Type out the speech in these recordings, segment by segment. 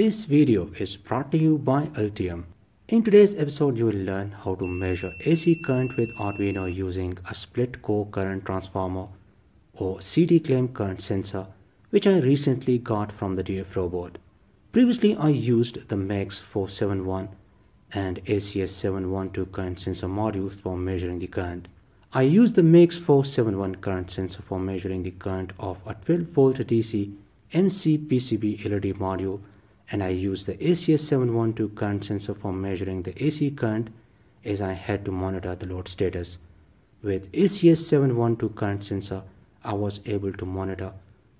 This video is brought to you by Altium. In today's episode, you will learn how to measure AC current with Arduino using a split core current transformer or CT clamp current sensor, which I recently got from the DFRobot. Previously, I used the Max 471 and ACS 712 current sensor modules for measuring the current. I used the Max 471 current sensor for measuring the current of a 12 volt DC MCPCB LED module and I used the ACS 712 current sensor for measuring the AC current as I had to monitor the load status. With ACS 712 current sensor, I was able to monitor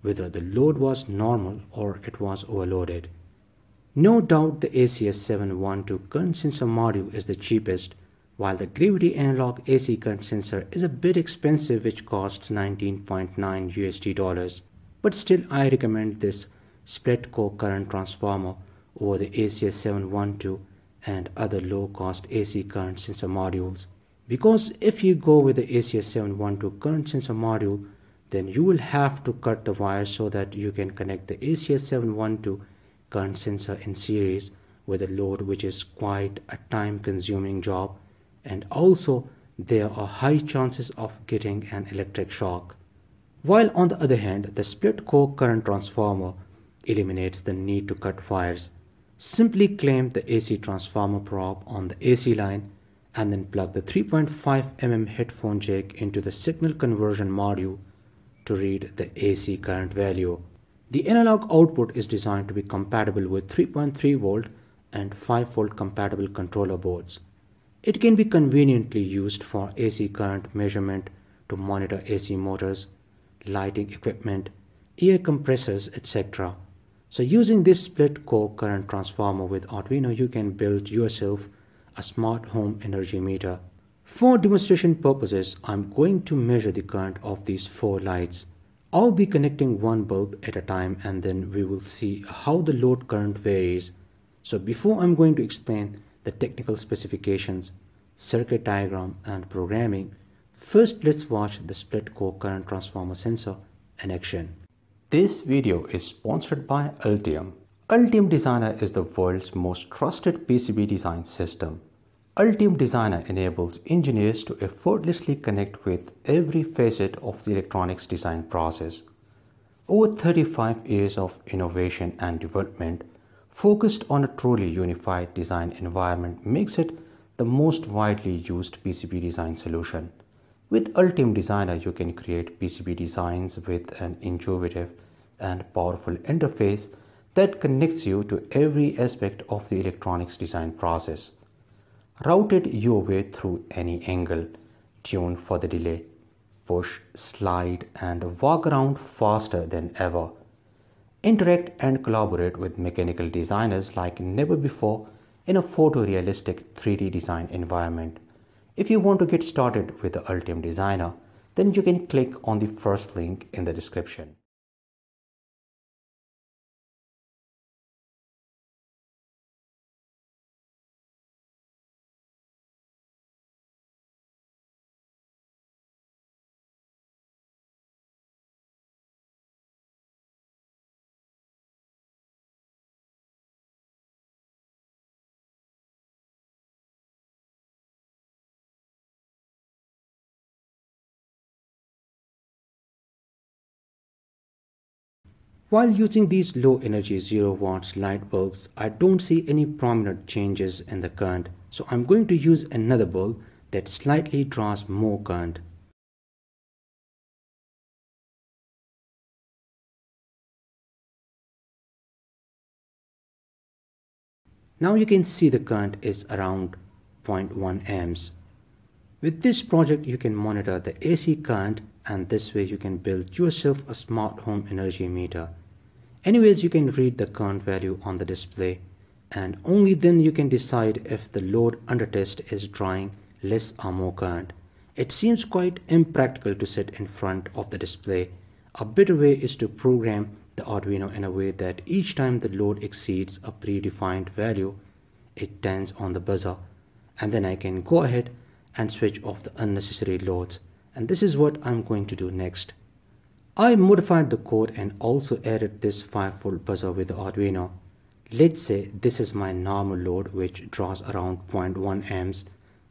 whether the load was normal or it was overloaded. No doubt the ACS 712 current sensor module is the cheapest, while the gravity analog AC current sensor is a bit expensive which costs 19.9 USD dollars. But still I recommend this split core current transformer over the ACS 712 and other low cost AC current sensor modules. Because if you go with the ACS 712 current sensor module, then you will have to cut the wire so that you can connect the ACS 712 current sensor in series with a load which is quite a time consuming job and also there are high chances of getting an electric shock. While on the other hand, the split core current transformer eliminates the need to cut wires. Simply clamp the AC transformer probe on the AC line and then plug the 3.5 mm headphone jack into the signal conversion module to read the AC current value. The analog output is designed to be compatible with 3.3 volt and 5 volt compatible controller boards. It can be conveniently used for AC current measurement to monitor AC motors, lighting equipment, air compressors, etc. So using this split core current transformer with Arduino, you can build yourself a smart home energy meter. For demonstration purposes, I'm going to measure the current of these four lights. I'll be connecting one bulb at a time and then we will see how the load current varies. So before I'm going to explain the technical specifications, circuit diagram and programming, first let's watch the split core current transformer sensor in action. This video is sponsored by Altium. Altium Designer is the world's most trusted PCB design system. Altium Designer enables engineers to effortlessly connect with every facet of the electronics design process. Over 35 years of innovation and development focused on a truly unified design environment makes it the most widely used PCB design solution. With Altium Designer, you can create PCB designs with an intuitive and powerful interface that connects you to every aspect of the electronics design process. Route it your way through any angle, tune for the delay, push, slide, and walk around faster than ever. Interact and collaborate with mechanical designers like never before in a photorealistic 3D design environment. If you want to get started with the Altium Designer, then you can click on the first link in the description. While using these low energy 0 watts light bulbs, I don't see any prominent changes in the current. So I'm going to use another bulb that slightly draws more current. Now you can see the current is around 0.1 amps. With this project you can monitor the AC current and this way you can build yourself a smart home energy meter. Anyways, you can read the current value on the display and only then you can decide if the load under test is drawing less or more current. It seems quite impractical to sit in front of the display. A better way is to program the Arduino in a way that each time the load exceeds a predefined value, it turns on the buzzer and then I can go ahead and switch off the unnecessary loads and this is what I'm going to do next. I modified the code and also added this 5 volt buzzer with the Arduino. Let's say this is my normal load which draws around 0.1 amps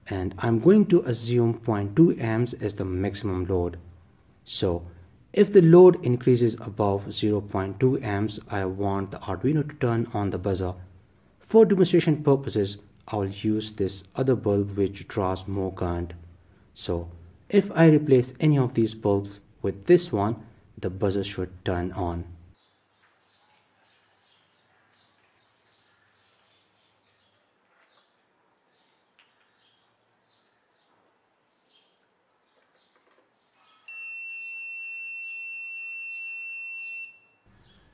and I'm going to assume 0.2 amps as the maximum load. So if the load increases above 0.2 amps, I want the Arduino to turn on the buzzer. For demonstration purposes, I'll use this other bulb which draws more current. So if I replace any of these bulbs with this one, the buzzer should turn on.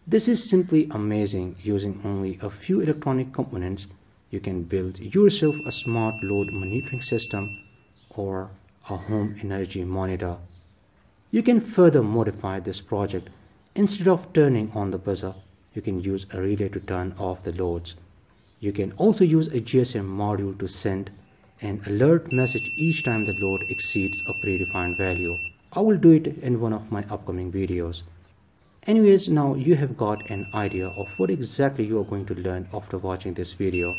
This is simply amazing using only a few electronic components you can build yourself a smart load monitoring system or a home energy monitor. You can further modify this project. Instead of turning on the buzzer, you can use a relay to turn off the loads. You can also use a GSM module to send an alert message each time the load exceeds a predefined value. I will do it in one of my upcoming videos. Anyways, now you have got an idea of what exactly you are going to learn after watching this video.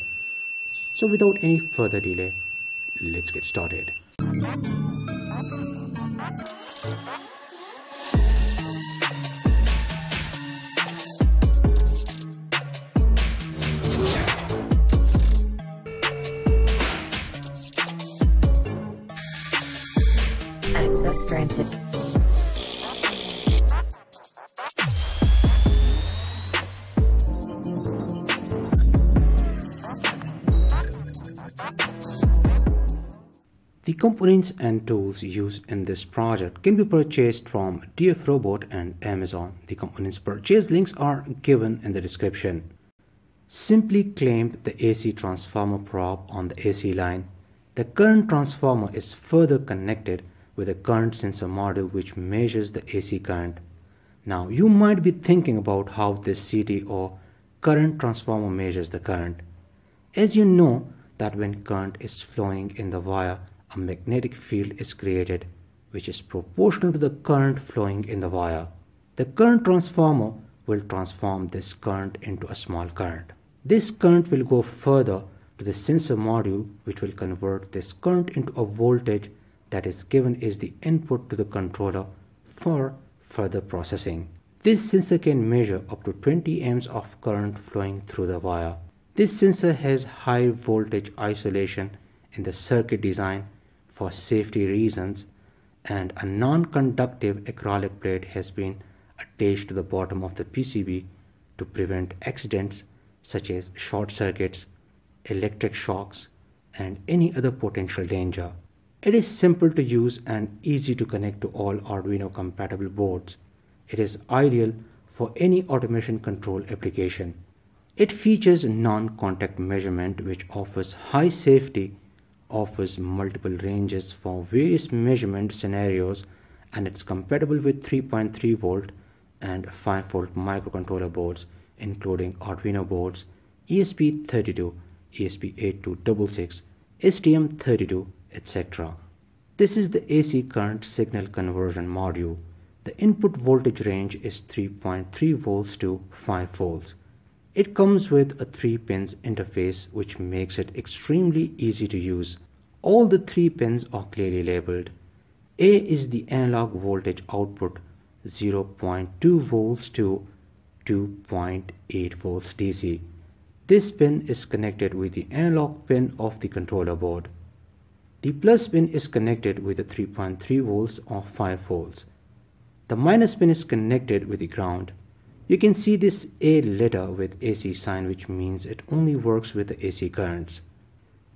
So without any further delay, let's get started. Components and tools used in this project can be purchased from DFRobot and Amazon. The components purchase links are given in the description. Simply clamp the AC transformer probe on the AC line. The current transformer is further connected with a current sensor module which measures the AC current. Now you might be thinking about how this CT or current transformer measures the current. As you know that when current is flowing in the wire, a magnetic field is created which is proportional to the current flowing in the wire. The current transformer will transform this current into a small current. This current will go further to the sensor module which will convert this current into a voltage that is given as the input to the controller for further processing. This sensor can measure up to 20 amps of current flowing through the wire. This sensor has high voltage isolation in the circuit design for safety reasons and a non-conductive acrylic plate has been attached to the bottom of the PCB to prevent accidents such as short circuits, electric shocks, and any other potential danger. It is simple to use and easy to connect to all Arduino compatible boards. It is ideal for any automation control application. It features non-contact measurement which offers high safety offers multiple ranges for various measurement scenarios and it's compatible with 3.3 volt and 5 volt microcontroller boards including Arduino boards, ESP32, ESP8266, STM32, etc. This is the AC current signal conversion module. The input voltage range is 3.3 volts to 5 volts. It comes with a 3 pins interface which makes it extremely easy to use. All the 3 pins are clearly labeled. A is the analog voltage output 0.2 volts to 2.8 volts DC. This pin is connected with the analog pin of the controller board. The plus pin is connected with the 3.3 volts or 5 volts. The minus pin is connected with the ground. You can see this A letter with AC sign which means it only works with the AC currents.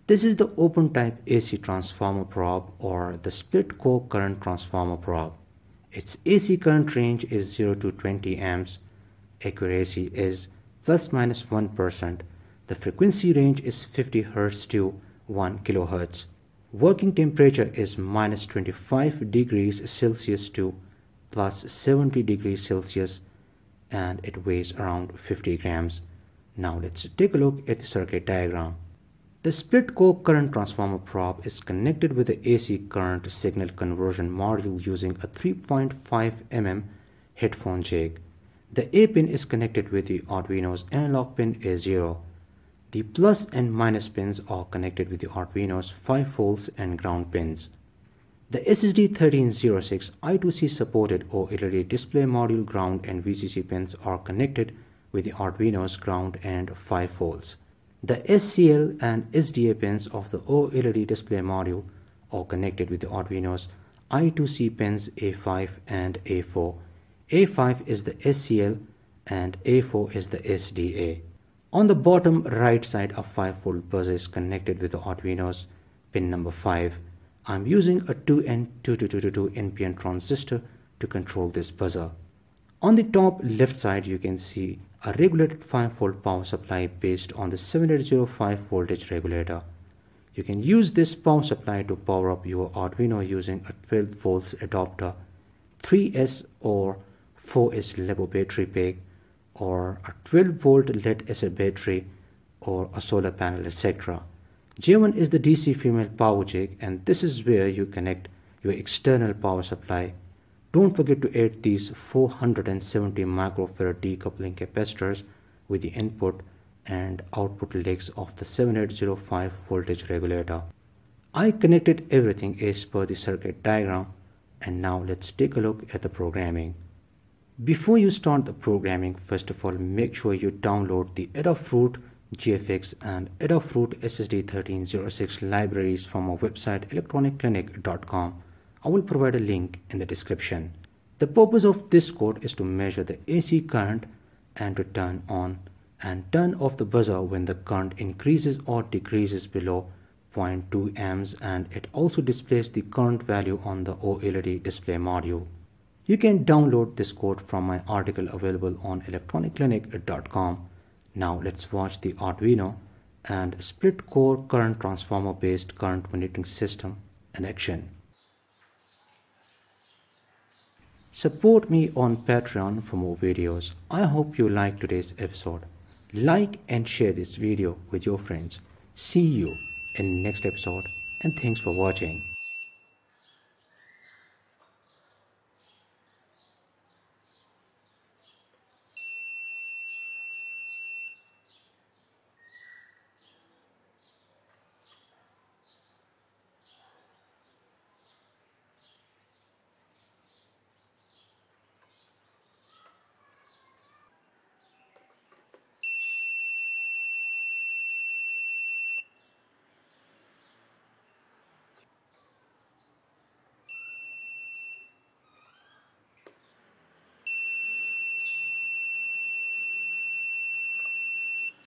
This is the open type AC transformer probe or the split core current transformer probe. Its AC current range is 0 to 20 amps. Accuracy is plus minus 1. The frequency range is 50 Hz to 1 kHz. Working temperature is minus 25 degrees Celsius to plus 70 degrees Celsius and it weighs around 50 grams. Now let's take a look at the circuit diagram. The split core current transformer probe is connected with the AC current signal conversion module using a 3.5 mm headphone jack. The A pin is connected with the Arduino's analog pin A0. The plus and minus pins are connected with the Arduino's 5 volts and ground pins. The SSD1306 I2C supported OLED display module ground and VCC pins are connected with the Arduino's ground and 5 volts. The SCL and SDA pins of the OLED display module are connected with the Arduino's I2C pins A5 and A4. A5 is the SCL and A4 is the SDA. On the bottom right side a 5 volt buzzer is connected with the Arduino's pin number 5. I'm using a 2N2222 NPN transistor to control this buzzer. On the top left side you can see a regulated 5 volt power supply based on the 7805 voltage regulator. You can use this power supply to power up your Arduino using a 12 volts adapter, 3S or 4S LiPo battery pack or a 12 volt lead acid battery or a solar panel etc. J1 is the DC female power jack and this is where you connect your external power supply don't forget to add these 470 microfarad decoupling capacitors with the input and output legs of the 7805 voltage regulator. I connected everything as per the circuit diagram and now let's take a look at the programming. Before you start the programming, first of all make sure you download the Adafruit GFX and Adafruit SSD1306 libraries from our website electroniclinic.com I will provide a link in the description. The purpose of this code is to measure the AC current and to turn on and turn off the buzzer when the current increases or decreases below 0.2 amps and it also displays the current value on the OLED display module. You can download this code from my article available on electroniclinic.com. Now let's watch the Arduino and split core current transformer based current monitoring system in action. Support me on Patreon for more videos. I hope you liked today's episode. Like and share this video with your friends. See you in next episode and thanks for watching.